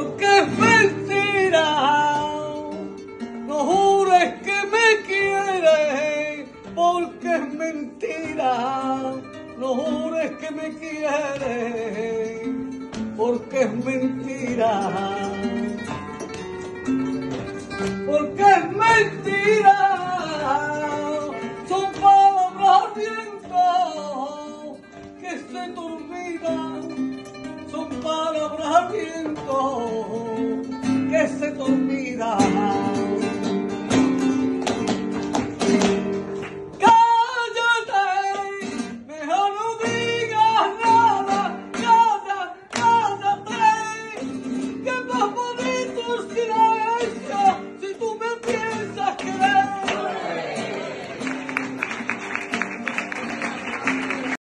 es mentira. No jures que me quieres, porque es mentira. No jures que me quieres, porque es mentira. Porque es mentira. tiempo